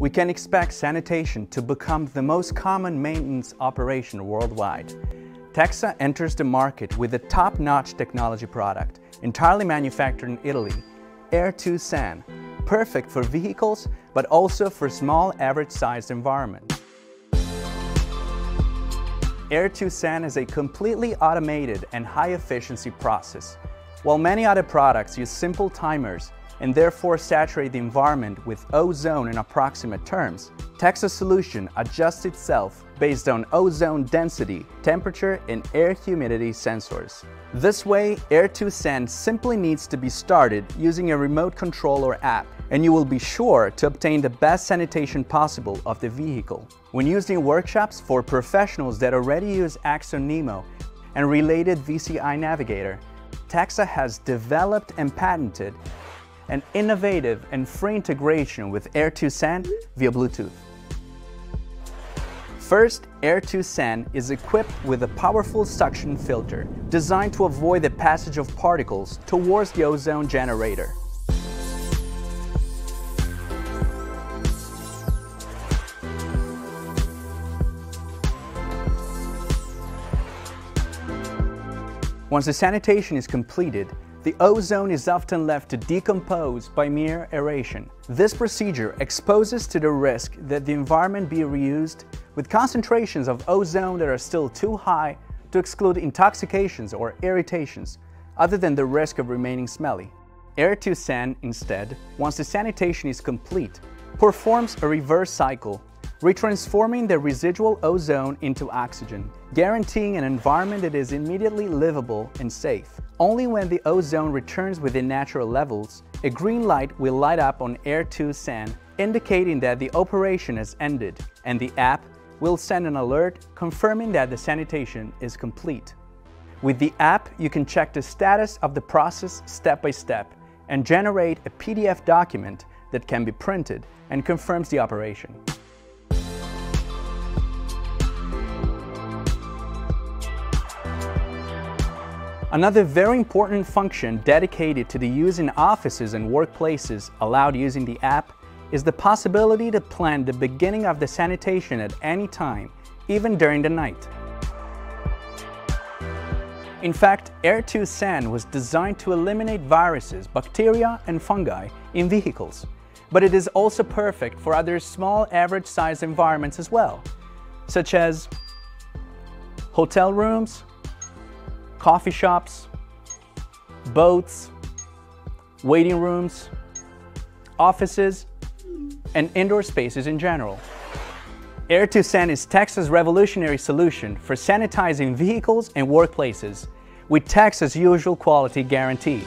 we can expect sanitation to become the most common maintenance operation worldwide. Texa enters the market with a top-notch technology product, entirely manufactured in Italy, Air2San, perfect for vehicles, but also for small average-sized environments. Air2San is a completely automated and high-efficiency process. While many other products use simple timers and therefore saturate the environment with ozone in approximate terms, Texa's solution adjusts itself based on ozone density, temperature, and air humidity sensors. This way, Air2San simply needs to be started using a remote control or app, and you will be sure to obtain the best sanitation possible of the vehicle. When used in workshops for professionals that already use Axone Nemo and related VCI Navigator, Texa has developed and patented an innovative and free integration with Air2San via Bluetooth. First, Air2San is equipped with a powerful suction filter designed to avoid the passage of particles towards the ozone generator. Once the sanitation is completed, the ozone is often left to decompose by mere aeration. This procedure exposes to the risk that the environment be reused with concentrations of ozone that are still too high to exclude intoxications or irritations, other than the risk of remaining smelly. Air2San, instead, once the sanitation is complete, performs a reverse cycle retransforming the residual ozone into oxygen, guaranteeing an environment that is immediately livable and safe. Only when the ozone returns within natural levels, a green light will light up on Air2San, indicating that the operation has ended, and the app will send an alert confirming that the sanitation is complete. With the app, you can check the status of the process step by step and generate a PDF document that can be printed and confirms the operation. Another very important function dedicated to the use in offices and workplaces allowed using the app is the possibility to plan the beginning of the sanitation at any time, even during the night. In fact, Air2San was designed to eliminate viruses, bacteria, and fungi in vehicles. But it is also perfect for other small average-sized environments as well, such as hotel rooms, coffee shops, boats, waiting rooms, offices, and indoor spaces in general. Air2San is Texa's revolutionary solution for sanitizing vehicles and workplaces with Texa's usual quality guarantee.